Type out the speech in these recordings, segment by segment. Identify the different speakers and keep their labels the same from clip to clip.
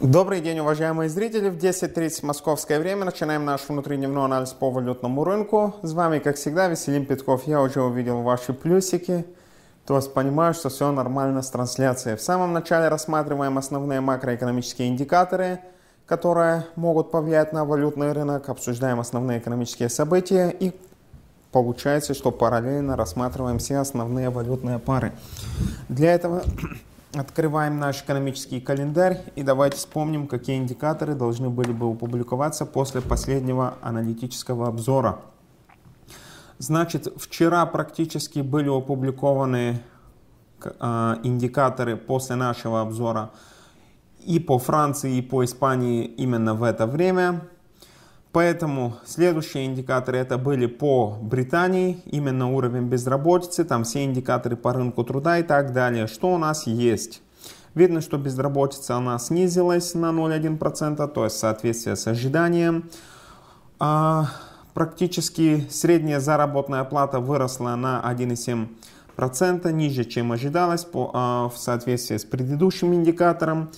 Speaker 1: Добрый день, уважаемые зрители. В 10.30 московское время начинаем наш внутридневной анализ по валютному рынку. С вами, как всегда, Веселим Петков. Я уже увидел ваши плюсики, то есть понимаю, что все нормально с трансляцией. В самом начале рассматриваем основные макроэкономические индикаторы, которые могут повлиять на валютный рынок. Обсуждаем основные экономические события и получается, что параллельно рассматриваем все основные валютные пары. Для этого Открываем наш экономический календарь и давайте вспомним, какие индикаторы должны были бы опубликоваться после последнего аналитического обзора. Значит, вчера практически были опубликованы э, индикаторы после нашего обзора и по Франции, и по Испании именно в это время. Поэтому следующие индикаторы это были по Британии, именно уровень безработицы, там все индикаторы по рынку труда и так далее. Что у нас есть? Видно, что безработица она снизилась на 0,1%, то есть в соответствии с ожиданием. А, практически средняя заработная плата выросла на 1,7%, ниже, чем ожидалось по, а, в соответствии с предыдущим индикатором.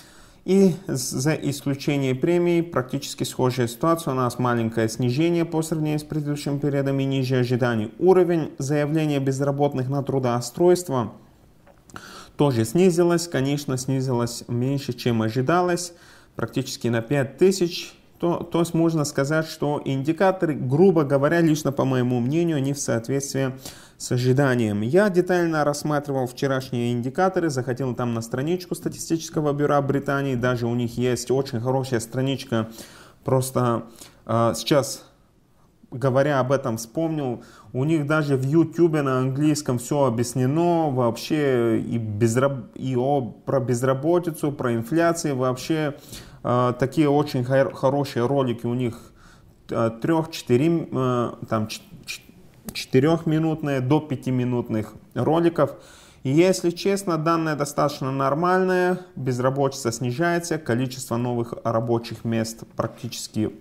Speaker 1: И за исключением премий практически схожая ситуация. У нас маленькое снижение по сравнению с предыдущим периодом и ниже ожиданий. Уровень заявления безработных на трудоустройство тоже снизилось. Конечно, снизилось меньше, чем ожидалось. Практически на 5000 то, то есть можно сказать, что индикаторы, грубо говоря, лично по моему мнению, они в соответствии с ожиданием. Я детально рассматривал вчерашние индикаторы, заходил там на страничку статистического бюро Британии, даже у них есть очень хорошая страничка, просто э, сейчас говоря об этом вспомнил, у них даже в YouTube на английском все объяснено, вообще и, безраб... и о, про безработицу, про инфляцию, вообще э, такие очень хор- хорошие ролики у них э, трех-четыре, э, там четырехминутные до пятиминутных роликов. И если честно, данные достаточно нормальные, безработица снижается, количество новых рабочих мест практически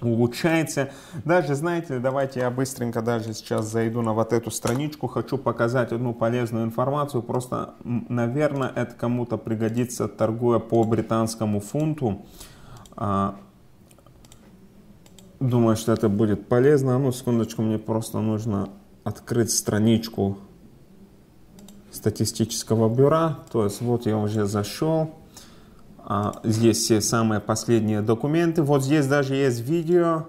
Speaker 1: улучшается. Даже, знаете, давайте я быстренько даже сейчас зайду на вот эту страничку, хочу показать одну полезную информацию, просто, наверное, это кому-то пригодится, торгуя по британскому фунту. А, думаю, что это будет полезно. Ну, секундочку, мне просто нужно открыть страничку статистического бюро. То есть вот я уже зашел. А, здесь все самые последние документы. Вот здесь даже есть видео.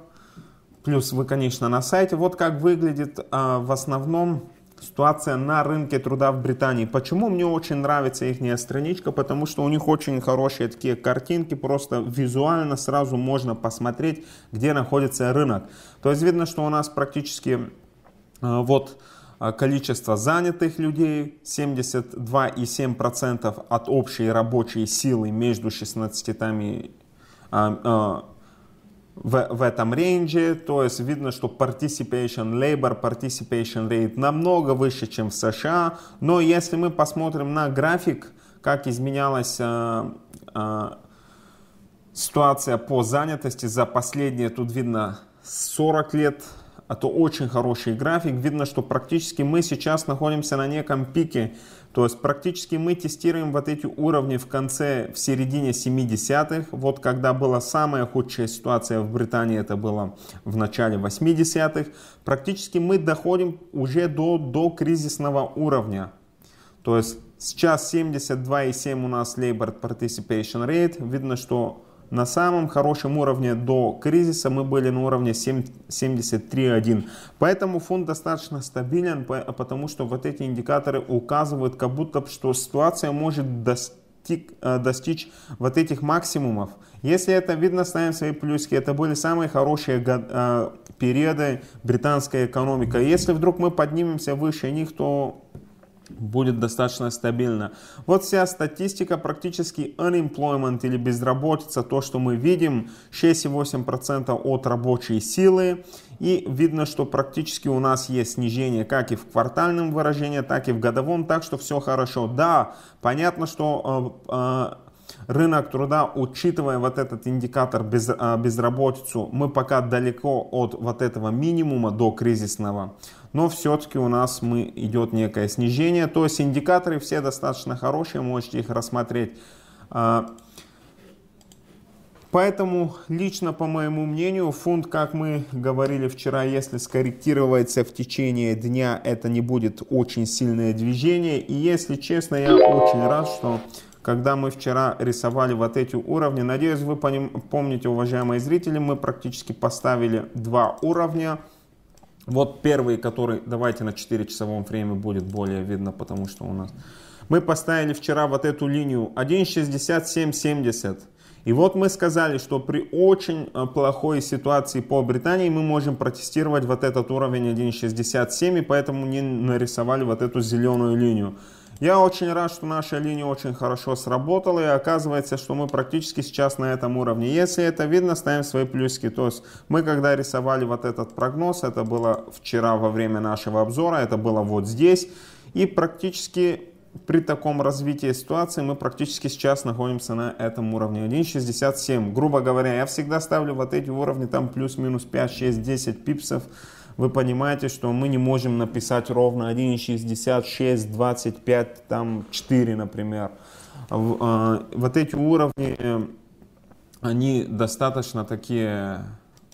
Speaker 1: Плюс вы, конечно, на сайте. Вот как выглядит а, в основном ситуация на рынке труда в Британии. Почему мне очень нравится их страничка? Потому что у них очень хорошие такие картинки, просто визуально сразу можно посмотреть, где находится рынок. То есть видно, что у нас практически а, вот а, количество занятых людей 72,7% от общей рабочей силы между 16 тами а, а, в, в этом рейнже, то есть видно, что participation labor, participation rate намного выше, чем в США, но если мы посмотрим на график, как изменялась а, а, ситуация по занятости за последние, тут видно 40 лет это очень хороший график. Видно, что практически мы сейчас находимся на неком пике. То есть практически мы тестируем вот эти уровни в конце, в середине 70-х. Вот когда была самая худшая ситуация в Британии, это было в начале 80-х. Практически мы доходим уже до, до кризисного уровня. То есть сейчас 72,7 у нас Labor Participation Rate. Видно, что на самом хорошем уровне до кризиса мы были на уровне 73.1. Поэтому фонд достаточно стабилен, потому что вот эти индикаторы указывают, как будто что ситуация может достиг, э, достичь вот этих максимумов. Если это видно, ставим свои плюски. Это были самые хорошие э, периоды британской экономики. Если вдруг мы поднимемся выше них, то будет достаточно стабильно. Вот вся статистика, практически unemployment или безработица, то, что мы видим, 6,8% от рабочей силы. И видно, что практически у нас есть снижение как и в квартальном выражении, так и в годовом, так что все хорошо. Да, понятно, что э, э, рынок труда, учитывая вот этот индикатор без, э, безработицу, мы пока далеко от вот этого минимума до кризисного но все-таки у нас мы, идет некое снижение. То есть индикаторы все достаточно хорошие, можете их рассмотреть. А, Поэтому лично по моему мнению фунт, как мы говорили вчера, если скорректируется в течение дня, это не будет очень сильное движение. И если честно, я очень рад, что когда мы вчера рисовали вот эти уровни, надеюсь вы помните, уважаемые зрители, мы практически поставили два уровня. Вот первый, который, давайте на 4 часовом фрейме будет более видно, потому что у нас... Мы поставили вчера вот эту линию 1.6770. И вот мы сказали, что при очень э, плохой ситуации по Британии мы можем протестировать вот этот уровень 1.67, и поэтому не нарисовали вот эту зеленую линию. Я очень рад, что наша линия очень хорошо сработала, и оказывается, что мы практически сейчас на этом уровне. Если это видно, ставим свои плюсики. То есть мы когда рисовали вот этот прогноз, это было вчера во время нашего обзора, это было вот здесь, и практически при таком развитии ситуации мы практически сейчас находимся на этом уровне 1.67. Грубо говоря, я всегда ставлю вот эти уровни, там плюс-минус 5, 6, 10 пипсов. Вы понимаете, что мы не можем написать ровно 1.66, 25, там 4, например. А, вот эти уровни, э, они достаточно такие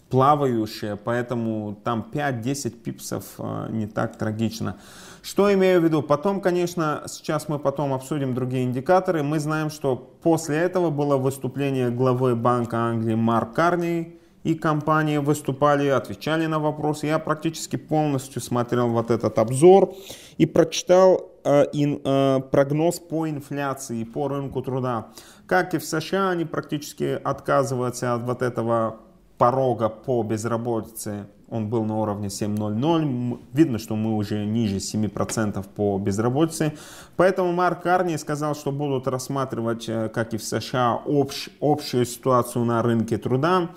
Speaker 1: плавающие, поэтому там 5-10 пипсов э, не так трагично. Что имею в виду? Потом, конечно, сейчас мы потом обсудим другие индикаторы. Мы знаем, что после этого было выступление главы Банка Англии Марк Карни, и компании выступали, отвечали на вопросы. Я практически полностью смотрел вот этот обзор и прочитал э, ин, э, прогноз по инфляции, по рынку труда. Как и в США, они практически отказываются от вот этого порога по безработице он был на уровне 7.00. Видно, что мы уже ниже 7% по безработице. Поэтому Марк Карни сказал, что будут рассматривать, э, как и в США, общ, общую ситуацию на рынке труда.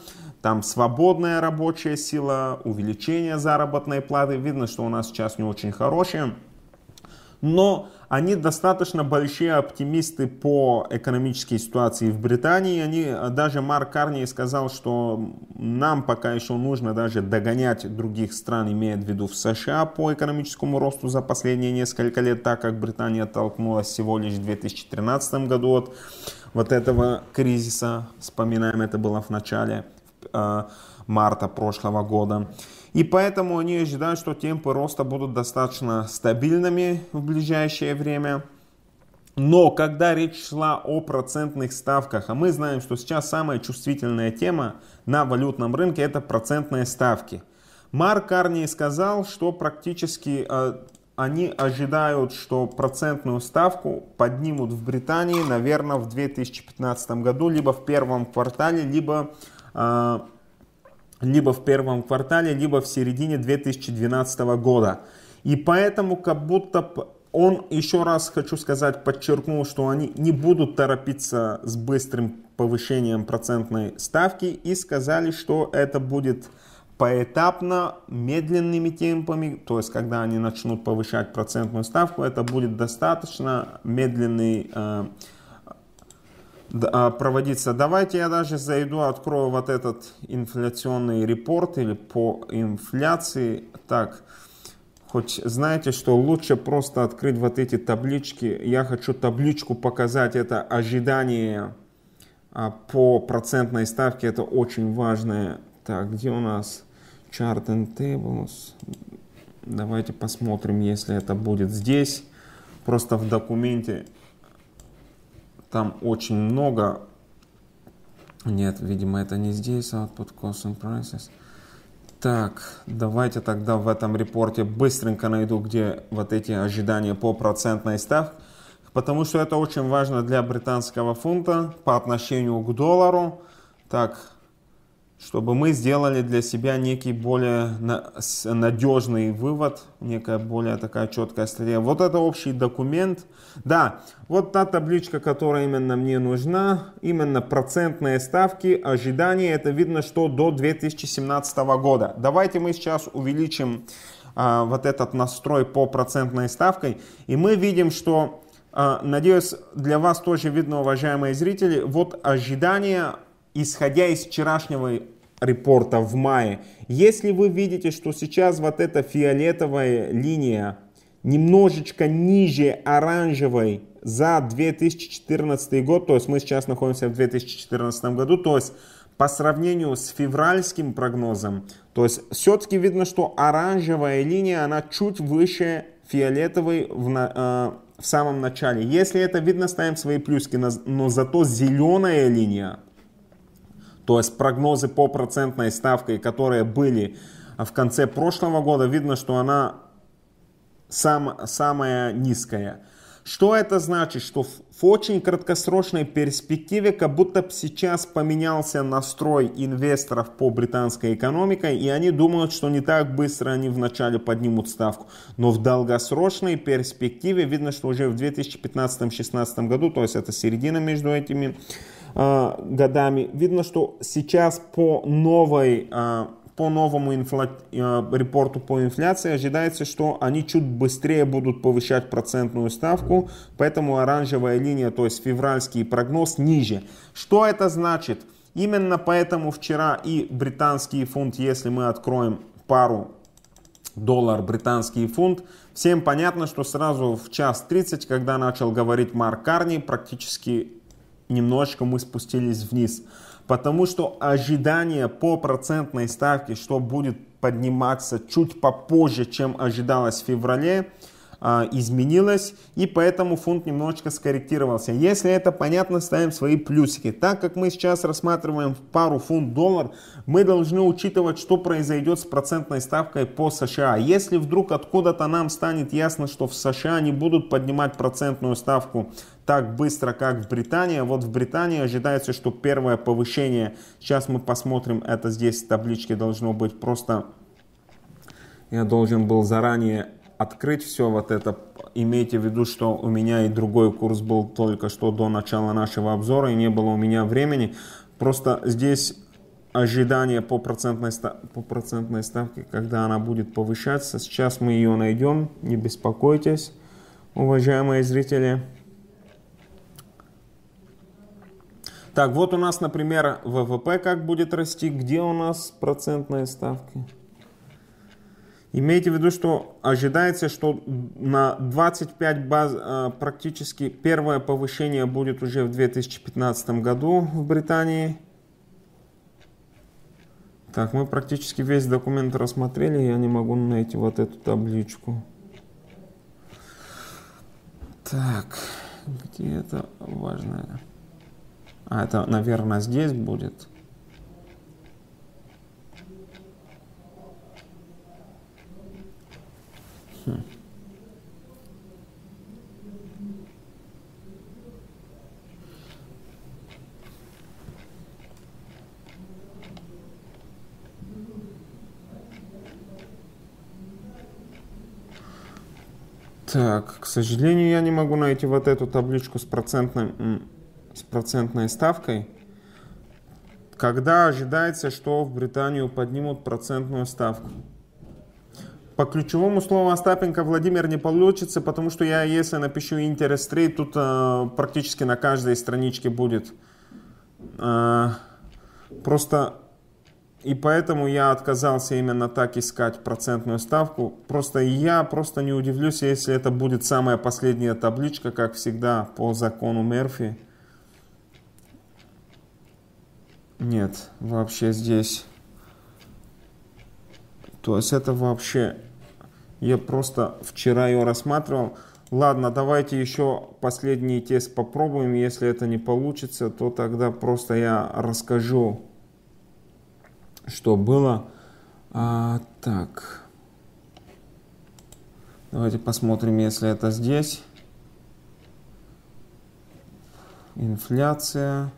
Speaker 1: Там свободная рабочая сила, увеличение заработной платы. Видно, что у нас сейчас не очень хорошее но они достаточно большие оптимисты по экономической ситуации в Британии. Они, даже Марк Карни сказал, что нам пока еще нужно даже догонять других стран, имеет в виду в США по экономическому росту за последние несколько лет, так как Британия оттолкнулась всего лишь в 2013 году от вот этого кризиса. Вспоминаем, это было в начале э, марта прошлого года. И поэтому они ожидают, что темпы роста будут достаточно стабильными в ближайшее время. Но когда речь шла о процентных ставках, а мы знаем, что сейчас самая чувствительная тема на валютном рынке это процентные ставки. Марк Карни сказал, что практически э, они ожидают, что процентную ставку поднимут в Британии, наверное, в 2015 году, либо в первом квартале, либо э, либо в первом квартале, либо в середине 2012 года. И поэтому как будто он, еще раз хочу сказать, подчеркнул, что они не будут торопиться с быстрым повышением процентной ставки и сказали, что это будет поэтапно, медленными темпами, то есть когда они начнут повышать процентную ставку, это будет достаточно медленный э, а, проводиться. Давайте я даже зайду, открою вот этот инфляционный репорт или по инфляции. Так, хоть знаете, что лучше просто открыть вот эти таблички. Я хочу табличку показать, это ожидание а, по процентной ставке, это очень важное. Так, где у нас chart and tables? Давайте посмотрим, если это будет здесь. Просто в документе там очень много. Нет, видимо, это не здесь. Output Cost and Prices. Так, давайте тогда в этом репорте быстренько найду, где вот эти ожидания по процентной ставке. Потому что это очень важно для британского фунта по отношению к доллару. Так, чтобы мы сделали для себя некий более надежный вывод, некая более такая четкая статья. Вот это общий документ. Да, вот та табличка, которая именно мне нужна, именно процентные ставки, ожидания, это видно, что до 2017 года. Давайте мы сейчас увеличим а, вот этот настрой по процентной ставке, и мы видим, что, а, надеюсь, для вас тоже видно, уважаемые зрители, вот ожидания исходя из вчерашнего репорта в мае. Если вы видите, что сейчас вот эта фиолетовая линия немножечко ниже оранжевой за 2014 год, то есть мы сейчас находимся в 2014 году, то есть по сравнению с февральским прогнозом, то есть все-таки видно, что оранжевая линия, она чуть выше фиолетовой в, э, в самом начале. Если это видно, ставим свои плюски, но зато зеленая линия, то есть прогнозы по процентной ставке, которые были в конце прошлого года, видно, что она сам, самая низкая. Что это значит? Что в, в очень краткосрочной перспективе как будто сейчас поменялся настрой инвесторов по британской экономике, и они думают, что не так быстро они вначале поднимут ставку. Но в долгосрочной перспективе видно, что уже в 2015-2016 году, то есть это середина между этими э, годами, видно, что сейчас по новой э, по новому инфля... Э, репорту по инфляции ожидается, что они чуть быстрее будут повышать процентную ставку, поэтому оранжевая линия, то есть февральский прогноз ниже. Что это значит? Именно поэтому вчера и британский фунт, если мы откроем пару доллар, британский фунт, всем понятно, что сразу в час 30, когда начал говорить Марк Карни, практически немножко мы спустились вниз потому что ожидание по процентной ставке, что будет подниматься чуть попозже, чем ожидалось в феврале, а, изменилось, и поэтому фунт немножечко скорректировался. Если это понятно, ставим свои плюсики. Так как мы сейчас рассматриваем пару фунт-доллар, мы должны учитывать, что произойдет с процентной ставкой по США. Если вдруг откуда-то нам станет ясно, что в США не будут поднимать процентную ставку так быстро, как в Британии. Вот в Британии ожидается, что первое повышение, сейчас мы посмотрим, это здесь в табличке должно быть просто, я должен был заранее открыть все вот это. Имейте в виду, что у меня и другой курс был только что до начала нашего обзора, и не было у меня времени. Просто здесь ожидание по процентной, по процентной ставке, когда она будет повышаться. Сейчас мы ее найдем, не беспокойтесь, уважаемые зрители. Так, вот у нас, например, ВВП как будет расти. Где у нас процентные ставки? Имейте в виду, что ожидается, что на 25 баз э, практически первое повышение будет уже в 2015 году в Британии. Так, мы практически весь документ рассмотрели, я не могу найти вот эту табличку. Так, где это важное? А, это, наверное, здесь будет. Хм. Так, к сожалению, я не могу найти вот эту табличку с процентным с процентной ставкой, когда ожидается, что в Британию поднимут процентную ставку. По ключевому слову Остапенко Владимир не получится, потому что я, если напишу interest rate, тут э, практически на каждой страничке будет. Э, просто и поэтому я отказался именно так искать процентную ставку. Просто я просто не удивлюсь, если это будет самая последняя табличка, как всегда, по закону Мерфи. Нет, вообще здесь... То есть это вообще... Я просто вчера ее рассматривал. Ладно, давайте еще последний тест попробуем. Если это не получится, то тогда просто я расскажу, что было. А, так. Давайте посмотрим, если это здесь. Инфляция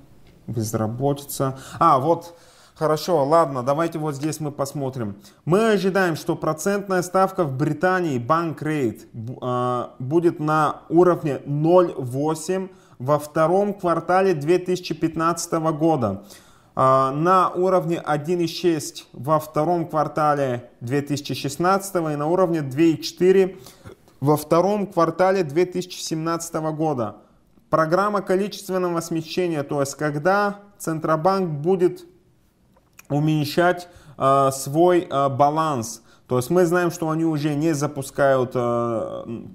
Speaker 1: безработица. А, вот, хорошо, ладно, давайте вот здесь мы посмотрим. Мы ожидаем, что процентная ставка в Британии, банк рейт, будет на уровне 0,8 во втором квартале 2015 года. А, на уровне 1,6 во втором квартале 2016 и на уровне 2,4 во втором квартале 2017 года. Программа количественного смещения, то есть когда Центробанк будет уменьшать э, свой э, баланс. То есть мы знаем, что они уже не запускают э,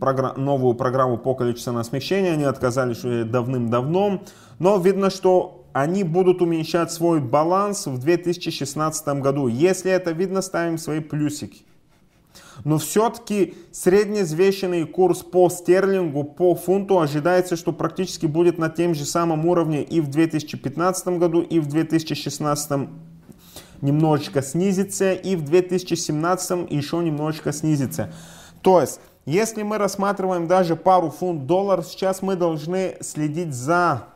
Speaker 1: програ- новую программу по количественному смещению, они отказались уже давным-давно, но видно, что они будут уменьшать свой баланс в 2016 году. Если это видно, ставим свои плюсики. Но все-таки среднеизвешенный курс по стерлингу, по фунту ожидается, что практически будет на тем же самом уровне и в 2015 году, и в 2016 немножечко снизится, и в 2017 еще немножечко снизится. То есть, если мы рассматриваем даже пару фунт-доллар, сейчас мы должны следить за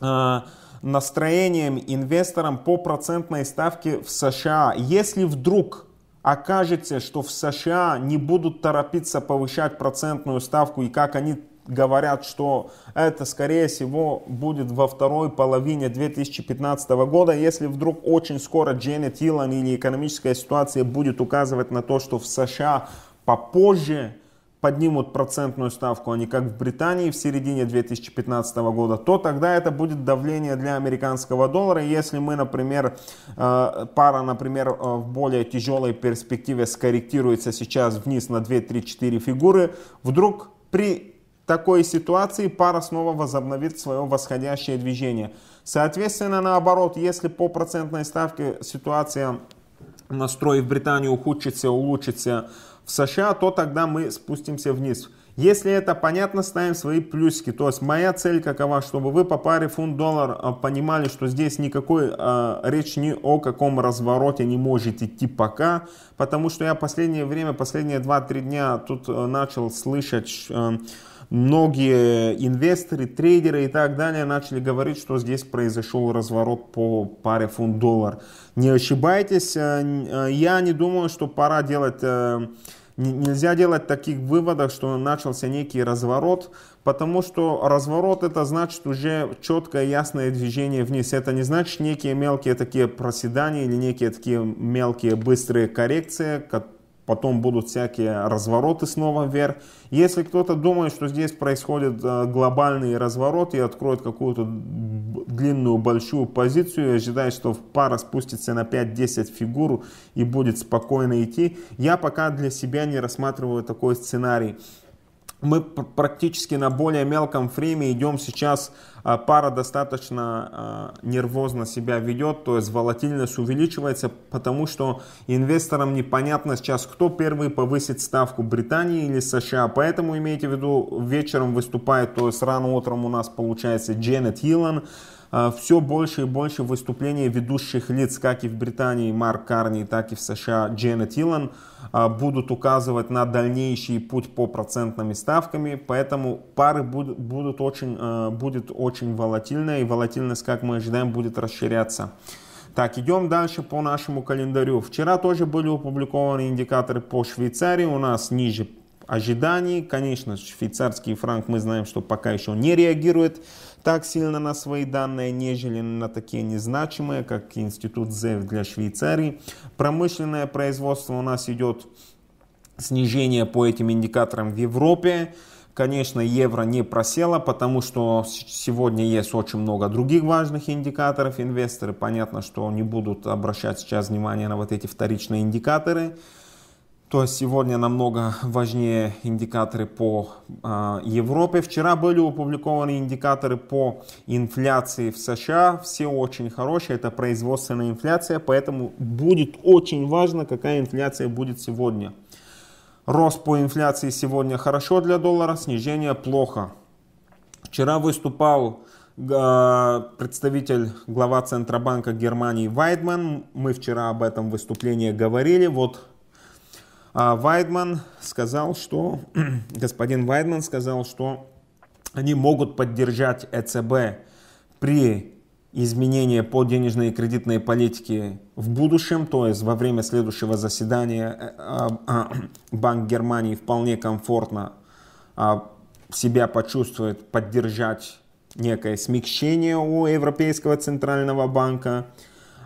Speaker 1: э, настроением инвесторам по процентной ставке в США. Если вдруг окажется, что в США не будут торопиться повышать процентную ставку, и как они говорят, что это, скорее всего, будет во второй половине 2015 года, если вдруг очень скоро Дженнет Илон или экономическая ситуация будет указывать на то, что в США попозже поднимут процентную ставку, а не как в Британии в середине 2015 года, то тогда это будет давление для американского доллара. Если мы, например, э, пара, например, э, в более тяжелой перспективе скорректируется сейчас вниз на 2, 3, 4 фигуры, вдруг при такой ситуации пара снова возобновит свое восходящее движение. Соответственно, наоборот, если по процентной ставке ситуация настрой в Британии ухудшится, улучшится, в США, то тогда мы спустимся вниз. Если это понятно, ставим свои плюсики. То есть моя цель какова, чтобы вы по паре фунт-доллар а, понимали, что здесь никакой э, речь ни о каком развороте не может идти пока. Потому что я последнее время, последние 2-3 дня тут э, начал слышать... Э, многие инвесторы, трейдеры и так далее начали говорить, что здесь произошел разворот по паре фунт-доллар. Не ошибайтесь, я не думаю, что пора делать Нельзя делать таких выводов, что начался некий разворот, потому что разворот это значит уже четкое ясное движение вниз. Это не значит некие мелкие такие проседания или некие такие мелкие быстрые коррекции, потом будут всякие развороты снова вверх. Если кто-то думает, что здесь происходит э, глобальный разворот и откроет какую-то длинную большую позицию и ожидает, что пара спустится на 5-10 фигур и будет спокойно идти, я пока для себя не рассматриваю такой сценарий мы практически на более мелком фрейме идем сейчас, а, пара достаточно а, нервозно себя ведет, то есть волатильность увеличивается, потому что инвесторам непонятно сейчас, кто первый повысит ставку Британии или США, поэтому имейте в виду, вечером выступает, то есть рано утром у нас получается Дженнет Хиллан, все больше и больше выступлений ведущих лиц, как и в Британии Марк Карни, так и в США Дженнет Илон, а, будут указывать на дальнейший путь по процентными ставками, поэтому пары будут, будут очень, а, будет очень волатильная, и волатильность, как мы ожидаем, будет расширяться. Так, идем дальше по нашему календарю. Вчера тоже были опубликованы индикаторы по Швейцарии, у нас ниже ожиданий. Конечно, швейцарский франк мы знаем, что пока еще не реагирует так сильно на свои данные, нежели на такие незначимые, как Институт ЗЭВ для Швейцарии. Промышленное производство у нас идет снижение по этим индикаторам в Европе. Конечно, евро не просело, потому что сегодня есть очень много других важных индикаторов. Инвесторы, понятно, что не будут обращать сейчас внимание на вот эти вторичные индикаторы. То есть сегодня намного важнее индикаторы по э, Европе. Вчера были опубликованы индикаторы по инфляции в США. Все очень хорошие. Это производственная инфляция. Поэтому будет очень важно, какая инфляция будет сегодня. Рост по инфляции сегодня хорошо для доллара, снижение плохо. Вчера выступал э, представитель глава Центробанка Германии Вайдман. Мы вчера об этом выступлении говорили. Вот а Вайдман сказал, что господин Вайдман сказал, что они могут поддержать ЭЦБ при изменении по денежной и кредитной политике в будущем, то есть во время следующего заседания э, а, а, Банк Германии вполне комфортно себя почувствует поддержать некое смягчение у Европейского центрального банка.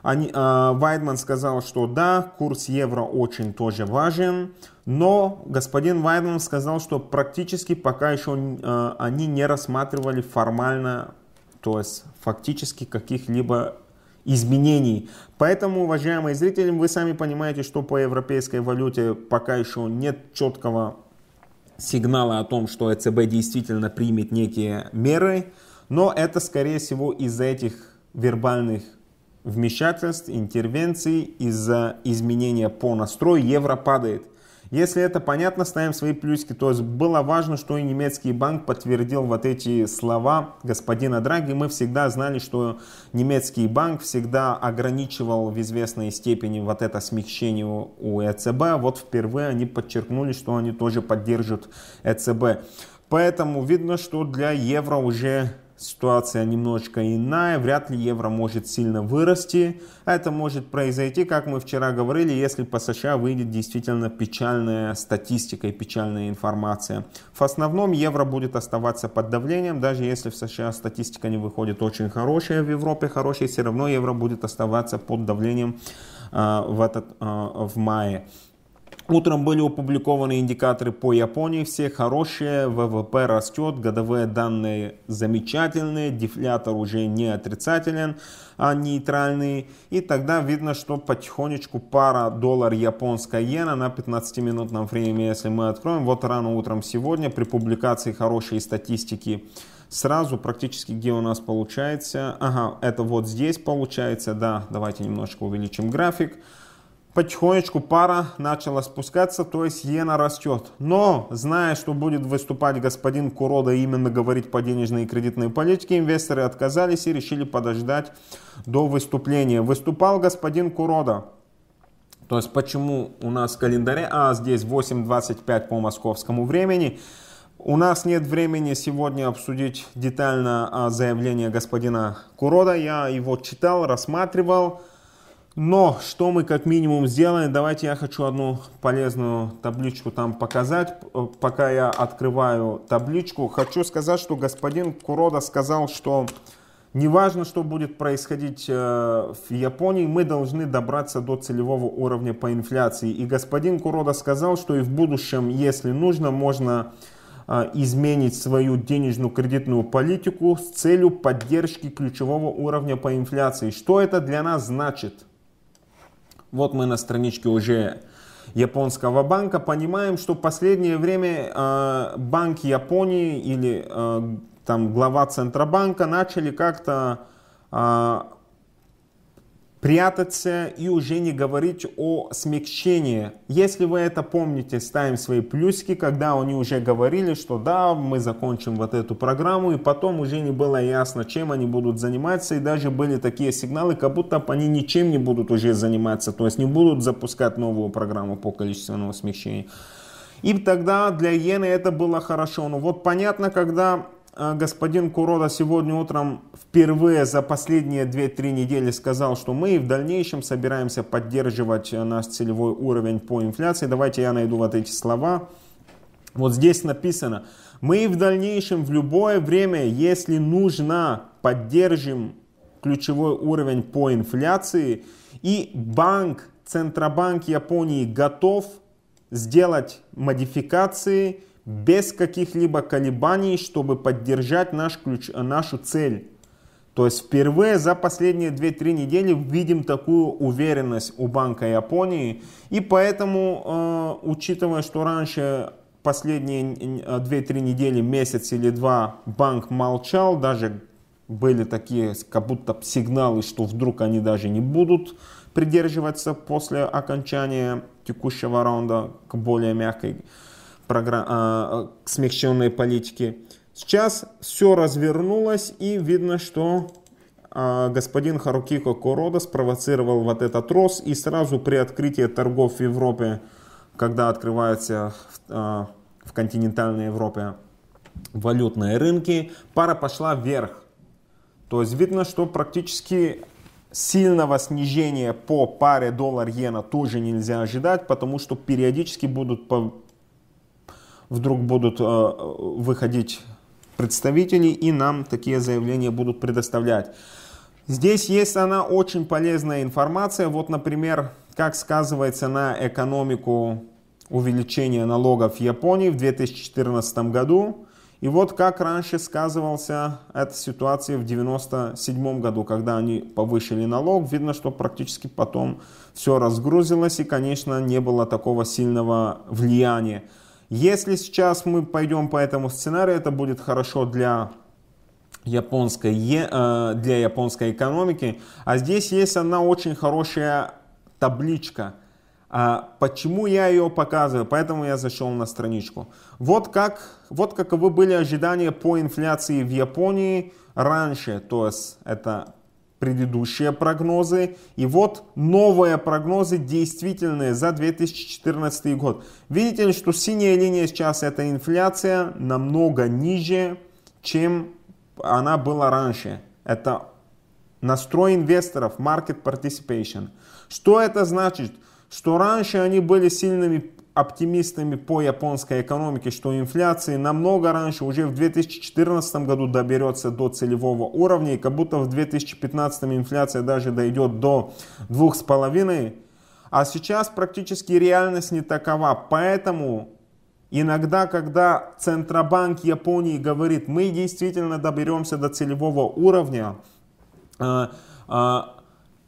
Speaker 1: Они, э, Вайдман сказал, что да, курс евро очень тоже важен, но господин Вайдман сказал, что практически пока еще э, они не рассматривали формально, то есть фактически каких-либо изменений. Поэтому, уважаемые зрители, вы сами понимаете, что по европейской валюте пока еще нет четкого сигнала о том, что ЭЦБ действительно примет некие меры, но это, скорее всего, из-за этих вербальных вмешательств, интервенций, из-за изменения по настрою евро падает. Если это понятно, ставим свои плюсики. То есть было важно, что и немецкий банк подтвердил вот эти слова господина Драги. Мы всегда знали, что немецкий банк всегда ограничивал в известной степени вот это смягчение у ЭЦБ. Вот впервые они подчеркнули, что они тоже поддержат ЭЦБ. Поэтому видно, что для евро уже ситуация немножечко иная, вряд ли евро может сильно вырасти. Это может произойти, как мы вчера говорили, если по США выйдет действительно печальная статистика и печальная информация. В основном евро будет оставаться под давлением, даже если в США статистика не выходит очень хорошая, в Европе хорошая, все равно евро будет оставаться под давлением э, в, этот, э, в мае. Утром были опубликованы индикаторы по Японии, все хорошие, ВВП растет, годовые данные замечательные, дефлятор уже не отрицателен, а нейтральный. И тогда видно, что потихонечку пара доллар японская иена на 15-минутном времени, если мы откроем, вот рано утром сегодня при публикации хорошей статистики сразу практически где у нас получается, ага, это вот здесь получается, да, давайте немножко увеличим график потихонечку пара начала спускаться, то есть иена растет. Но, зная, что будет выступать господин Курода именно говорить по денежной и кредитной политике, инвесторы отказались и решили подождать до выступления. Выступал господин Курода. То есть почему у нас в календаре, а здесь 8.25 по московскому времени, у нас нет времени сегодня обсудить детально а, заявление господина Курода. Я его читал, рассматривал. Но что мы как минимум сделаем, давайте я хочу одну полезную табличку там показать. Пока я открываю табличку, хочу сказать, что господин Курода сказал, что неважно, что будет происходить э, в Японии, мы должны добраться до целевого уровня по инфляции. И господин Курода сказал, что и в будущем, если нужно, можно э, изменить свою денежную кредитную политику с целью поддержки ключевого уровня по инфляции. Что это для нас значит? Вот мы на страничке уже японского банка понимаем, что в последнее время э, банк Японии или э, там глава Центробанка начали как-то э, прятаться и уже не говорить о смягчении. Если вы это помните, ставим свои плюсики, когда они уже говорили, что да, мы закончим вот эту программу, и потом уже не было ясно, чем они будут заниматься, и даже были такие сигналы, как будто они ничем не будут уже заниматься, то есть не будут запускать новую программу по количественному смягчению. И тогда для иены это было хорошо. Но вот понятно, когда господин Курода сегодня утром впервые за последние 2-3 недели сказал, что мы в дальнейшем собираемся поддерживать э, наш целевой уровень по инфляции. Давайте я найду вот эти слова. Вот здесь написано, мы в дальнейшем в любое время, если нужно, поддержим ключевой уровень по инфляции. И банк, Центробанк Японии готов сделать модификации без каких-либо колебаний, чтобы поддержать наш ключ, нашу цель. То есть впервые за последние 2-3 недели видим такую уверенность у Банка Японии. И поэтому, э, учитывая, что раньше последние 2-3 недели, месяц или два банк молчал, даже были такие как будто сигналы, что вдруг они даже не будут придерживаться после окончания текущего раунда к более мягкой программ, а, к смягченной политике. Сейчас все развернулось и видно, что а, господин Харукико Корода спровоцировал вот этот рост и сразу при открытии торгов в Европе, когда открываются в, а, в континентальной Европе валютные рынки, пара пошла вверх. То есть видно, что практически сильного снижения по паре доллар-иена тоже нельзя ожидать, потому что периодически будут вдруг будут э, выходить представители и нам такие заявления будут предоставлять. Здесь есть она очень полезная информация. Вот, например, как сказывается на экономику увеличение налогов в Японии в 2014 году. И вот как раньше сказывался эта ситуация в 97 году, когда они повысили налог, видно, что практически потом все разгрузилось и, конечно, не было такого сильного влияния. Если сейчас мы пойдем по этому сценарию, это будет хорошо для японской, э, для японской экономики. А здесь есть одна очень хорошая табличка – а почему я ее показываю? Поэтому я зашел на страничку. Вот как, вот каковы были ожидания по инфляции в Японии раньше, то есть это предыдущие прогнозы. И вот новые прогнозы действительные за 2014 год. Видите что синяя линия сейчас это инфляция намного ниже, чем она была раньше. Это настрой инвесторов, market participation. Что это значит? что раньше они были сильными оптимистами по японской экономике, что инфляция намного раньше, уже в 2014 году доберется до целевого уровня, и как будто в 2015 инфляция даже дойдет до 2,5. А сейчас практически реальность не такова. Поэтому иногда, когда Центробанк Японии говорит, мы действительно доберемся до целевого уровня, а, а,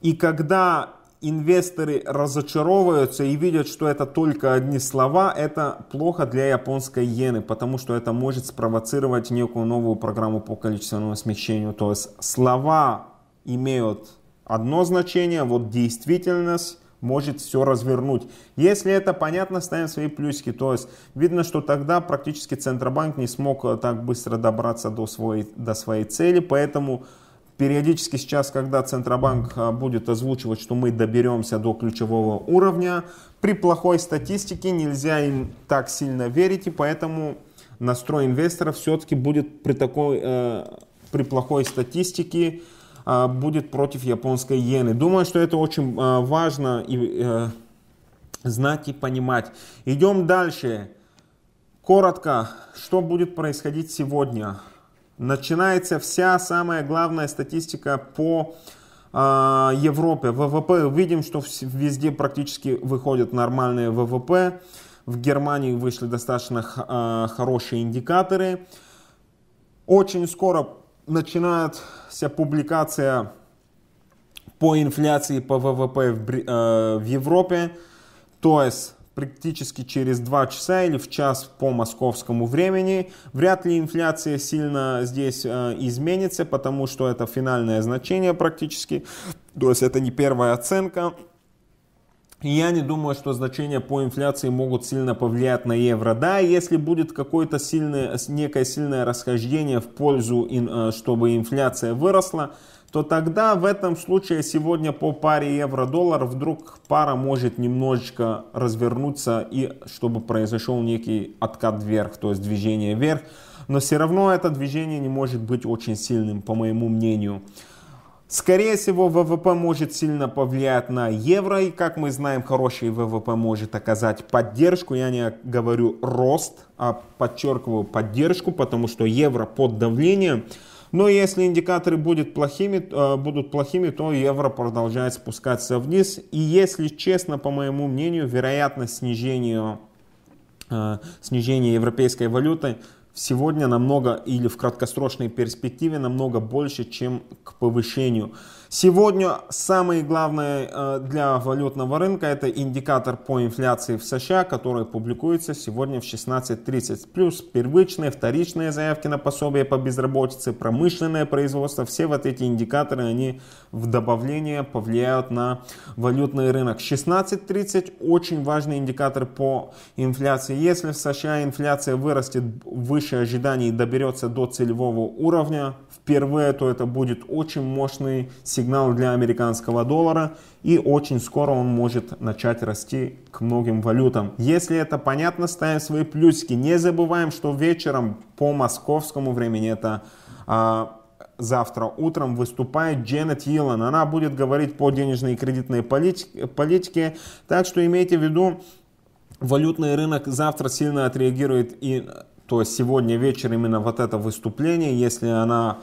Speaker 1: и когда инвесторы разочаровываются и видят, что это только одни слова, это плохо для японской иены, потому что это может спровоцировать некую новую программу по количественному смещению. То есть слова имеют одно значение, вот действительность может все развернуть. Если это понятно, ставим свои плюсики. То есть видно, что тогда практически Центробанк не смог так быстро добраться до своей, до своей цели, поэтому Периодически сейчас, когда Центробанк а, будет озвучивать, что мы доберемся до ключевого уровня, при плохой статистике нельзя им так сильно верить, и поэтому настрой инвесторов все-таки будет при, такой, э, при плохой статистике э, будет против японской иены. Думаю, что это очень э, важно и, э, знать и понимать. Идем дальше. Коротко, что будет происходить сегодня начинается вся самая главная статистика по э, Европе. ВВП, видим, что везде практически выходят нормальные ВВП. В Германии вышли достаточно э, хорошие индикаторы. Очень скоро начинается публикация по инфляции по ВВП в, э, в Европе. То есть практически через 2 часа или в час по московскому времени. Вряд ли инфляция сильно здесь э, изменится, потому что это финальное значение практически. То есть это не первая оценка. Я не думаю, что значения по инфляции могут сильно повлиять на евро. Да, если будет какое-то сильное, некое сильное расхождение в пользу, э, чтобы инфляция выросла, то тогда в этом случае сегодня по паре евро-доллар вдруг пара может немножечко развернуться и чтобы произошел некий откат вверх, то есть движение вверх. Но все равно это движение не может быть очень сильным, по моему мнению. Скорее всего, ВВП может сильно повлиять на евро, и как мы знаем, хороший ВВП может оказать поддержку. Я не говорю рост, а подчеркиваю поддержку, потому что евро под давлением. Но если индикаторы будут плохими, э, будут плохими, то евро продолжает спускаться вниз. И если честно, по моему мнению, вероятность снижения, э, снижения европейской валюты сегодня намного или в краткосрочной перспективе намного больше, чем к повышению. Сегодня самое главное э, для валютного рынка это индикатор по инфляции в США, который публикуется сегодня в 16.30. Плюс первичные, вторичные заявки на пособие по безработице, промышленное производство. Все вот эти индикаторы, они в добавление повлияют на валютный рынок. 16.30 очень важный индикатор по инфляции. Если в США инфляция вырастет выше ожиданий и доберется до целевого уровня, впервые, то это будет очень мощный сигнал для американского доллара и очень скоро он может начать расти к многим валютам. Если это понятно, ставим свои плюсики. Не забываем, что вечером по московскому времени это а, завтра утром выступает Дженнет Йеллен. Она будет говорить по денежной и кредитной политике. Так что имейте в виду, валютный рынок завтра сильно отреагирует и то сегодня вечер именно вот это выступление, если она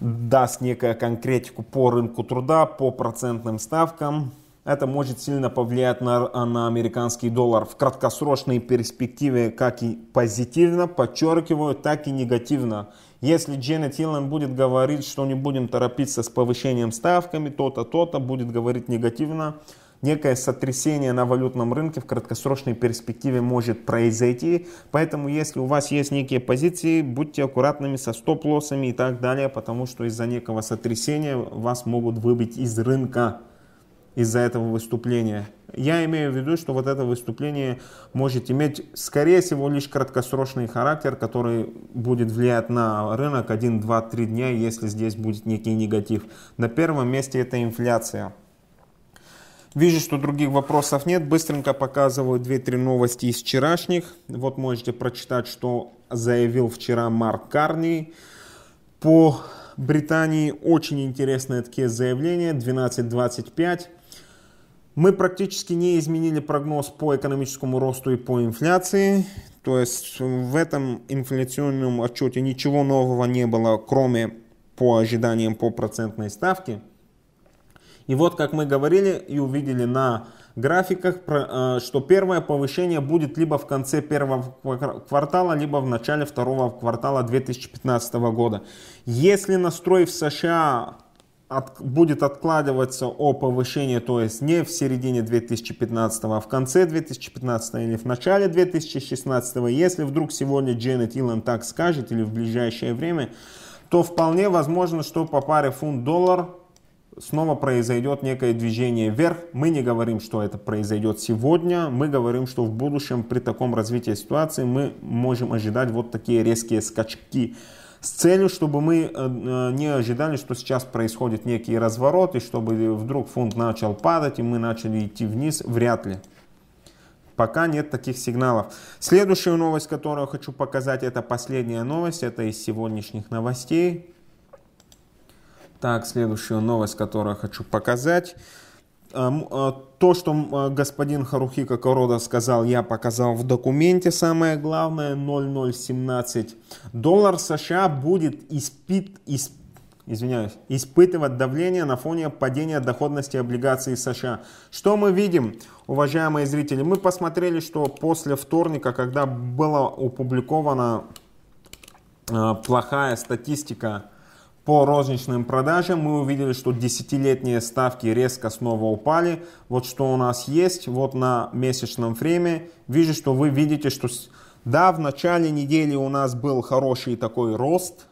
Speaker 1: даст некую конкретику по рынку труда, по процентным ставкам, это может сильно повлиять на, на американский доллар в краткосрочной перспективе как и позитивно, подчеркиваю, так и негативно. Если Дженнет Йеллен будет говорить, что не будем торопиться с повышением ставками, то-то, то-то, будет говорить негативно, некое сотрясение на валютном рынке в краткосрочной перспективе может произойти. Поэтому, если у вас есть некие позиции, будьте аккуратными со стоп-лоссами и так далее, потому что из-за некого сотрясения вас могут выбить из рынка из-за этого выступления. Я имею в виду, что вот это выступление может иметь, скорее всего, лишь краткосрочный характер, который будет влиять на рынок 1, 2, 3 дня, если здесь будет некий негатив. На первом месте это инфляция. Вижу, что других вопросов нет. Быстренько показываю 2-3 новости из вчерашних. Вот можете прочитать, что заявил вчера Марк Карни. По Британии очень интересные такие заявления. 12.25. Мы практически не изменили прогноз по экономическому росту и по инфляции. То есть в этом инфляционном отчете ничего нового не было, кроме по ожиданиям по процентной ставке. И вот, как мы говорили и увидели на графиках, э, что первое повышение будет либо в конце первого квартала, либо в начале второго квартала 2015 года. Если настрой в США от, будет откладываться о повышении, то есть не в середине 2015, а в конце 2015 или в начале 2016, если вдруг сегодня Дженнет Илон так скажет или в ближайшее время, то вполне возможно, что по паре фунт-доллар снова произойдет некое движение вверх. Мы не говорим, что это произойдет сегодня, мы говорим, что в будущем при таком развитии ситуации мы можем ожидать вот такие резкие скачки с целью, чтобы мы э, э, не ожидали, что сейчас происходит некий разворот, и чтобы вдруг фунт начал падать, и мы начали идти вниз, вряд ли. Пока нет таких сигналов. Следующая новость, которую хочу показать, это последняя новость, это из сегодняшних новостей. Так, следующая новость, которую хочу показать. А, а, то, что а, господин Харухика Корода сказал, я показал в документе. Самое главное, 0017. Доллар США будет испит, исп, извиняюсь, испытывать давление на фоне падения доходности облигаций США. Что мы видим, уважаемые зрители? Мы посмотрели, что после вторника, когда была опубликована плохая статистика по розничным продажам мы увидели, что десятилетние ставки резко снова упали. Вот что у нас есть, вот на месячном время. Вижу, что вы видите, что да, в начале недели у нас был хороший такой рост,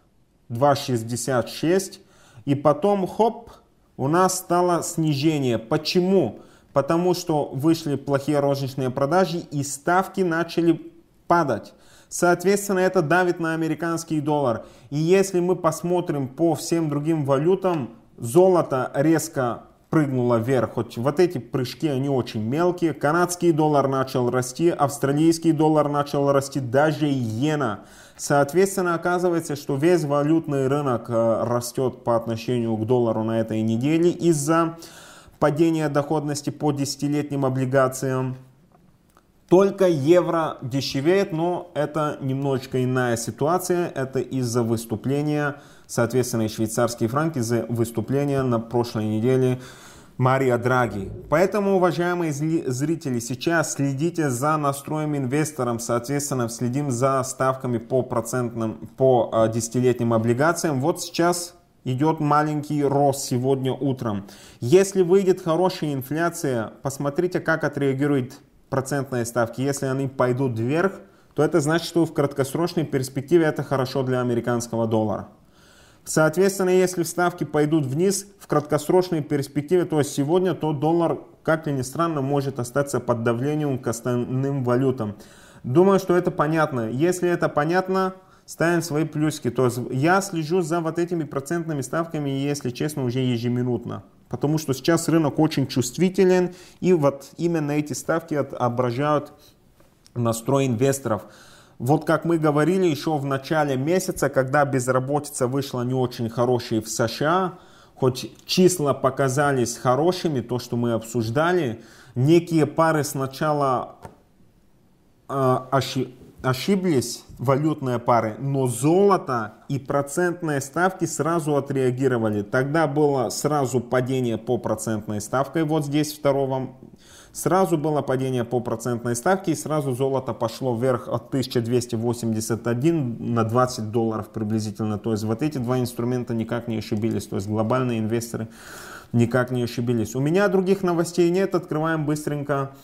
Speaker 1: 2,66. И потом, хоп, у нас стало снижение. Почему? Потому что вышли плохие розничные продажи и ставки начали падать. Соответственно, это давит на американский доллар. И если мы посмотрим по всем другим валютам, золото резко прыгнуло вверх. Хоть вот эти прыжки, они очень мелкие. Канадский доллар начал расти, австралийский доллар начал расти, даже иена. Соответственно, оказывается, что весь валютный рынок э, растет по отношению к доллару на этой неделе из-за падения доходности по десятилетним облигациям. Только евро дешевеет, но это немножечко иная ситуация. Это из-за выступления, соответственно, и швейцарские франки, из-за выступления на прошлой неделе Мария Драги. Поэтому, уважаемые зрители, сейчас следите за настроем инвестором, соответственно, следим за ставками по процентным, по а, десятилетним облигациям. Вот сейчас идет маленький рост сегодня утром. Если выйдет хорошая инфляция, посмотрите, как отреагирует процентные ставки, если они пойдут вверх, то это значит, что в краткосрочной перспективе это хорошо для американского доллара. Соответственно, если ставки пойдут вниз в краткосрочной перспективе, то сегодня, то доллар, как ни странно, может остаться под давлением к остальным валютам. Думаю, что это понятно. Если это понятно, ставим свои плюсики. То есть я слежу за вот этими процентными ставками, если честно, уже ежеминутно потому что сейчас рынок очень чувствителен, и вот именно эти ставки отображают настрой инвесторов. Вот как мы говорили еще в начале месяца, когда безработица вышла не очень хорошей в США, хоть числа показались хорошими, то, что мы обсуждали, некие пары сначала э, ошиблись валютные пары, но золото и процентные ставки сразу отреагировали. Тогда было сразу падение по процентной ставке, вот здесь второго Сразу было падение по процентной ставке и сразу золото пошло вверх от 1281 на 20 долларов приблизительно. То есть вот эти два инструмента никак не ошибились. То есть глобальные инвесторы никак не ошибились. У меня других новостей нет. Открываем быстренько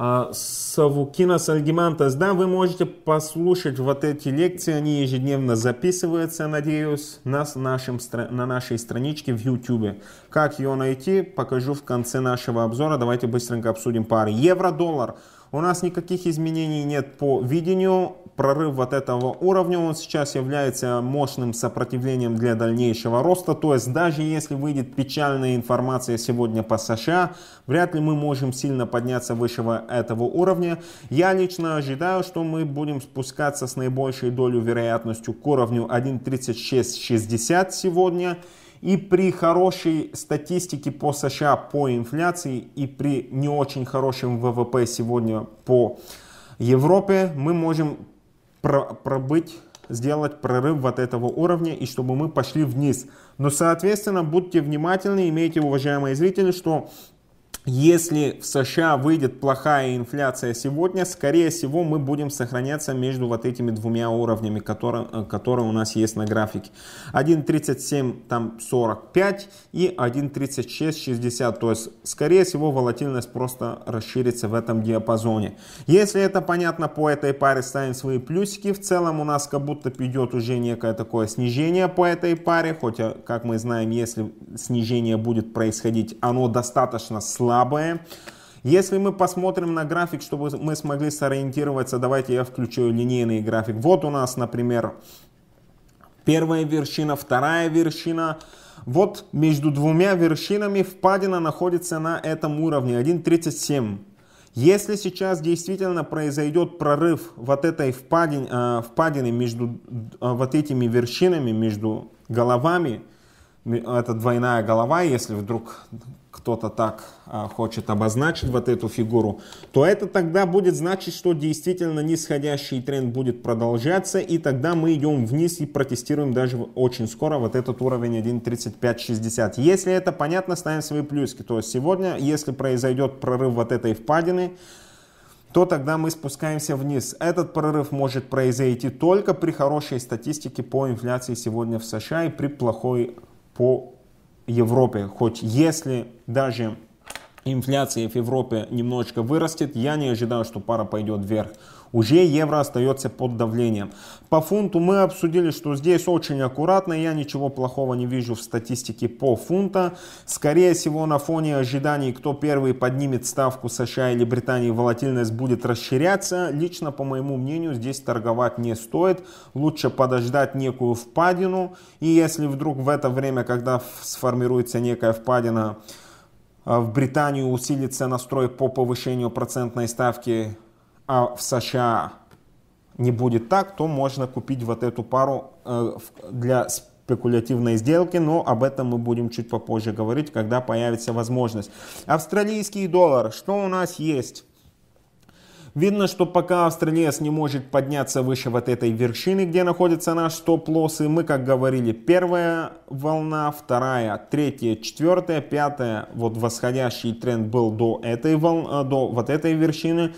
Speaker 1: а, Савукинос Альгимантас. Да, вы можете послушать вот эти лекции, они ежедневно записываются, надеюсь, на, нашем, на нашей страничке в YouTube. Как ее найти, покажу в конце нашего обзора. Давайте быстренько обсудим пары. Евро-доллар. У нас никаких изменений нет по видению. Прорыв вот этого уровня, он сейчас является мощным сопротивлением для дальнейшего роста. То есть даже если выйдет печальная информация сегодня по США, вряд ли мы можем сильно подняться выше этого уровня. Я лично ожидаю, что мы будем спускаться с наибольшей долей вероятностью к уровню 1.3660 сегодня. И при хорошей статистике по США по инфляции и при не очень хорошем ВВП сегодня по Европе мы можем пробыть, сделать прорыв вот этого уровня и чтобы мы пошли вниз. Но, соответственно, будьте внимательны, имейте, уважаемые зрители, что если в США выйдет плохая инфляция сегодня, скорее всего мы будем сохраняться между вот этими двумя уровнями, которые, э, которые у нас есть на графике. 1.37 там 45 и 1.36 60. То есть скорее всего волатильность просто расширится в этом диапазоне. Если это понятно по этой паре, ставим свои плюсики. В целом у нас как будто идет уже некое такое снижение по этой паре. Хотя, как мы знаем, если снижение будет происходить, оно достаточно слабое слабое. Если мы посмотрим на график, чтобы мы смогли сориентироваться, давайте я включу линейный график. Вот у нас, например, первая вершина, вторая вершина. Вот между двумя вершинами впадина находится на этом уровне 1.37. Если сейчас действительно произойдет прорыв вот этой впадин, э, впадины между э, вот этими вершинами, между головами, это двойная голова, если вдруг кто-то так а, хочет обозначить вот эту фигуру, то это тогда будет значить, что действительно нисходящий тренд будет продолжаться, и тогда мы идем вниз и протестируем даже очень скоро вот этот уровень 1.3560. Если это понятно, ставим свои плюски. То есть сегодня, если произойдет прорыв вот этой впадины, то тогда мы спускаемся вниз. Этот прорыв может произойти только при хорошей статистике по инфляции сегодня в США и при плохой по Европе. Хоть если даже инфляция в Европе немножечко вырастет, я не ожидаю, что пара пойдет вверх. Уже евро остается под давлением. По фунту мы обсудили, что здесь очень аккуратно. Я ничего плохого не вижу в статистике по фунта. Скорее всего, на фоне ожиданий, кто первый поднимет ставку США или Британии, волатильность будет расширяться. Лично, по моему мнению, здесь торговать не стоит. Лучше подождать некую впадину. И если вдруг в это время, когда сформируется некая впадина, в Британию усилится настрой по повышению процентной ставки, а в США не будет так, то можно купить вот эту пару э, для спекулятивной сделки, но об этом мы будем чуть попозже говорить, когда появится возможность. Австралийский доллар, что у нас есть? Видно, что пока австралиец не может подняться выше вот этой вершины, где находится наш стоп-лосс, и мы, как говорили, первая волна, вторая, третья, четвертая, пятая, вот восходящий тренд был до этой волны, э, до вот этой вершины.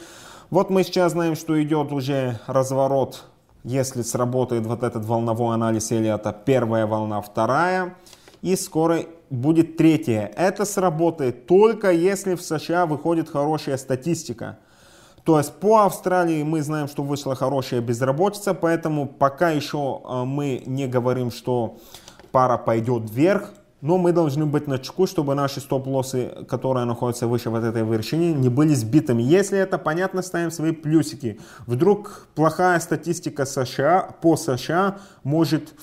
Speaker 1: Вот мы сейчас знаем, что идет уже разворот, если сработает вот этот волновой анализ Эллиота, первая волна, вторая, и скоро будет третья. Это сработает только если в США выходит хорошая статистика. То есть по Австралии мы знаем, что вышла хорошая безработица, поэтому пока еще э, мы не говорим, что пара пойдет вверх, но мы должны быть на чеку, чтобы наши стоп-лоссы, которые находятся выше вот этой вершины, не были сбитыми. Если это понятно, ставим свои плюсики. Вдруг плохая статистика США по США может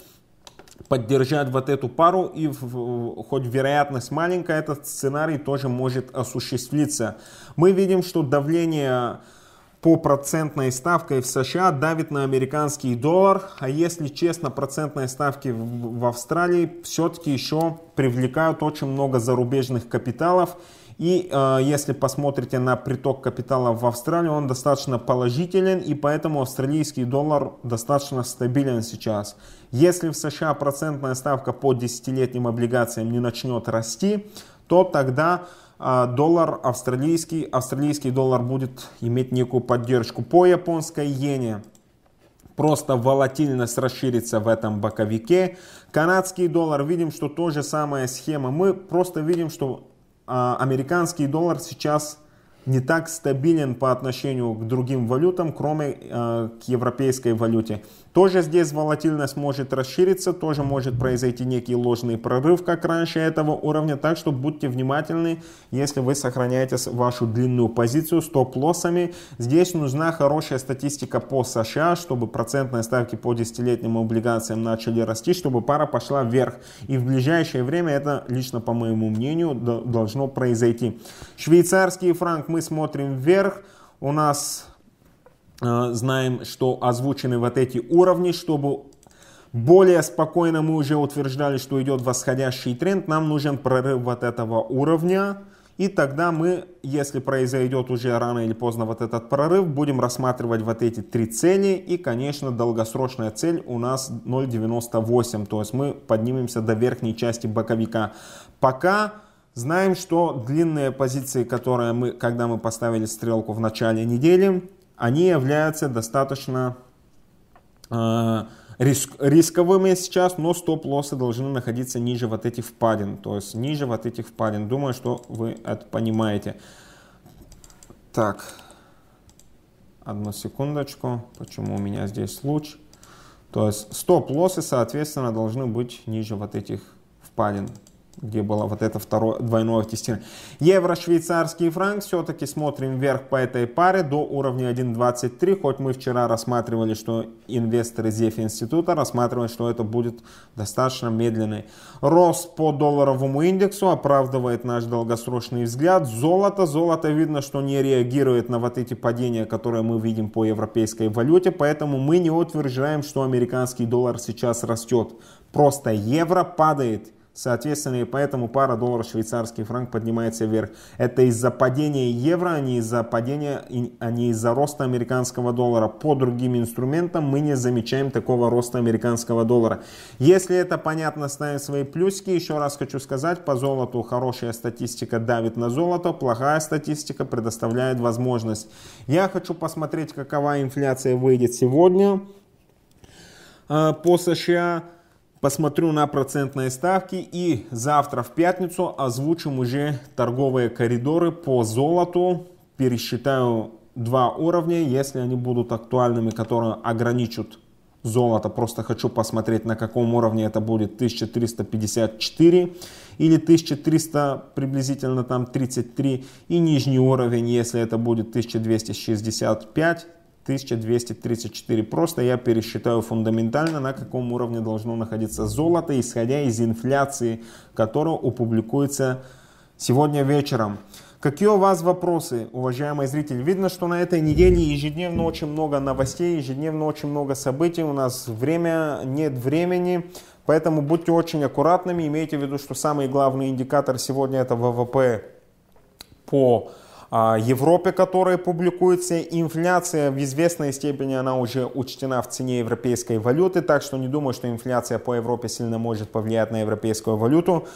Speaker 1: поддержать вот эту пару и хоть вероятность маленькая, этот сценарий тоже может осуществиться. Мы видим, что давление по процентной ставке в США давит на американский доллар, а если честно, процентные ставки в Австралии все-таки еще привлекают очень много зарубежных капиталов, И э, если посмотрите на приток капитала в Австралию, он достаточно положителен, и поэтому австралийский доллар достаточно стабилен сейчас. Если в США процентная ставка по десятилетним облигациям не начнет расти, то тогда э, доллар австралийский, австралийский доллар будет иметь некую поддержку. По японской иене просто волатильность расширится в этом боковике. Канадский доллар, видим, что то же самая схема. Мы просто видим, что американский доллар сейчас не так стабилен по отношению к другим валютам, кроме э, к европейской валюте. Тоже здесь волатильность может расшириться, тоже может произойти некий ложный прорыв, как раньше этого уровня. Так что будьте внимательны, если вы сохраняете вашу длинную позицию стоп-лоссами. Здесь нужна хорошая статистика по США, чтобы процентные ставки по десятилетним облигациям начали расти, чтобы пара пошла вверх. И в ближайшее время это, лично по моему мнению, должно произойти. Швейцарский франк мы смотрим вверх. У нас знаем, что озвучены вот эти уровни, чтобы более спокойно мы уже утверждали, что идет восходящий тренд, нам нужен прорыв вот этого уровня. И тогда мы, если произойдет уже рано или поздно вот этот прорыв, будем рассматривать вот эти три цели. И, конечно, долгосрочная цель у нас 0.98, то есть мы поднимемся до верхней части боковика. Пока знаем, что длинные позиции, которые мы, когда мы поставили стрелку в начале недели, они являются достаточно э, риск, рисковыми сейчас, но стоп-лоссы должны находиться ниже вот этих впадин, то есть ниже вот этих впадин. Думаю, что вы это понимаете. Так, одну секундочку, почему у меня здесь луч. То есть стоп-лоссы, соответственно, должны быть ниже вот этих впадин где было вот это второе двойное тестирование. Евро, швейцарский франк, все-таки смотрим вверх по этой паре до уровня 1.23, хоть мы вчера рассматривали, что инвесторы ZEF института рассматривают, что это будет достаточно медленный. Рост по долларовому индексу оправдывает наш долгосрочный взгляд. Золото, золото видно, что не реагирует на вот эти падения, которые мы видим по европейской валюте, поэтому мы не утверждаем, что американский доллар сейчас растет. Просто евро падает Соответственно, и поэтому пара доллар-швейцарский франк поднимается вверх. Это из-за падения евро, а не из-за падения, а не из-за роста американского доллара. По другим инструментам мы не замечаем такого роста американского доллара. Если это понятно, ставим свои плюсики. Еще раз хочу сказать, по золоту хорошая статистика давит на золото, плохая статистика предоставляет возможность. Я хочу посмотреть, какова инфляция выйдет сегодня а, по США посмотрю на процентные ставки и завтра в пятницу озвучим уже торговые коридоры по золоту. Пересчитаю два уровня, если они будут актуальными, которые ограничат золото. Просто хочу посмотреть, на каком уровне это будет 1354 или 1300 приблизительно там 33 и нижний уровень, если это будет 1265 1234. Просто я пересчитаю фундаментально, на каком уровне должно находиться золото, исходя из инфляции, которая опубликуется сегодня вечером. Какие у вас вопросы, уважаемые зрители? Видно, что на этой неделе ежедневно очень много новостей, ежедневно очень много событий. У нас время, нет времени, поэтому будьте очень аккуратными. Имейте в виду, что самый главный индикатор сегодня это ВВП по Европе, которая публикуется. Инфляция в известной степени она уже учтена в цене европейской валюты, так что не думаю, что инфляция по Европе сильно может повлиять на европейскую валюту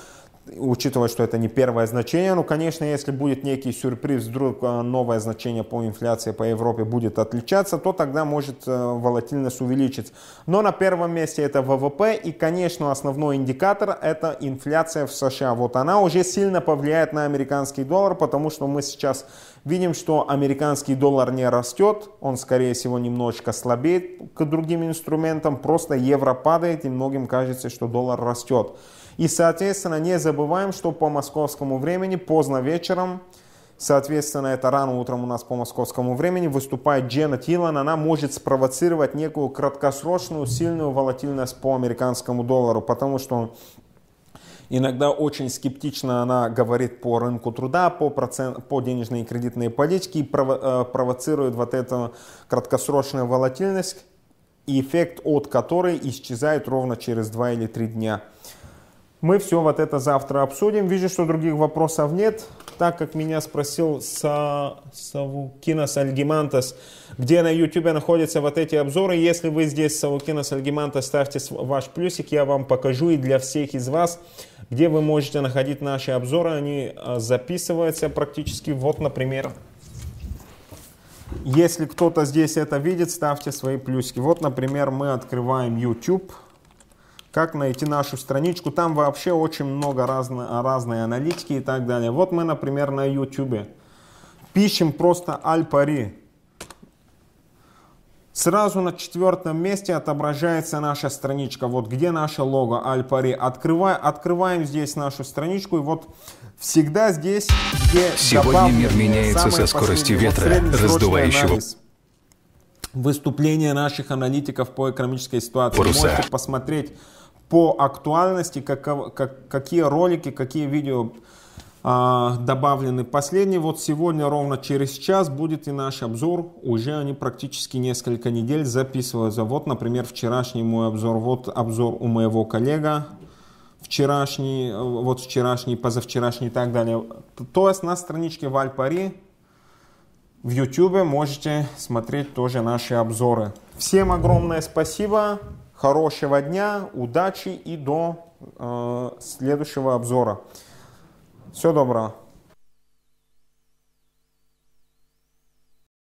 Speaker 1: учитывая, что это не первое значение. Ну, конечно, если будет некий сюрприз, вдруг э, новое значение по инфляции по Европе будет отличаться, то тогда может э, волатильность увеличиться. Но на первом месте это ВВП и, конечно, основной индикатор это инфляция в США. Вот она уже сильно повлияет на американский доллар, потому что мы сейчас видим, что американский доллар не растет, он, скорее всего, немножечко слабеет к другим инструментам, просто евро падает и многим кажется, что доллар растет. И, соответственно, не забываем, что по московскому времени поздно вечером, соответственно, это рано утром у нас по московскому времени, выступает Джена Тилан. Она может спровоцировать некую краткосрочную сильную волатильность по американскому доллару, потому что Иногда очень скептично она говорит по рынку труда, по, процент, по денежной и кредитной политике и прово, э, провоцирует вот эту краткосрочную волатильность, эффект от которой исчезает ровно через 2 или 3 дня. Мы все вот это завтра обсудим. Вижу, что других вопросов нет. Так как меня спросил Са... Савукинос Альгимантас, где на YouTube находятся вот эти обзоры. Если вы здесь, Савукинос Альгимантас, ставьте ваш плюсик, я вам покажу и для всех из вас, где вы можете находить наши обзоры. Они а, записываются практически. Вот, например, если кто-то здесь это видит, ставьте свои плюсики. Вот, например, мы открываем YouTube как найти нашу страничку. Там вообще очень много разной, разной аналитики и так далее. Вот мы, например, на YouTube пишем просто Альпари. Сразу на четвертом месте отображается наша страничка. Вот где наше лого Альпари. Открывай, открываем здесь нашу страничку. И вот всегда здесь, где
Speaker 2: Сегодня мир меняется со скоростью ветра, раздувающего. Анализ
Speaker 1: выступления наших аналитиков по экономической ситуации. Паруса. Можете посмотреть по актуальности, как, как, какие ролики, какие видео а, добавлены. Последний вот сегодня ровно через час будет и наш обзор. Уже они практически несколько недель записываются. Вот, например, вчерашний мой обзор. Вот обзор у моего коллега. Вчерашний, вот вчерашний, позавчерашний и так далее. То есть на страничке Вальпари в YouTube можете смотреть тоже наши обзоры. Всем огромное спасибо. Хорошего дня, удачи и до э, следующего обзора. Всего доброго.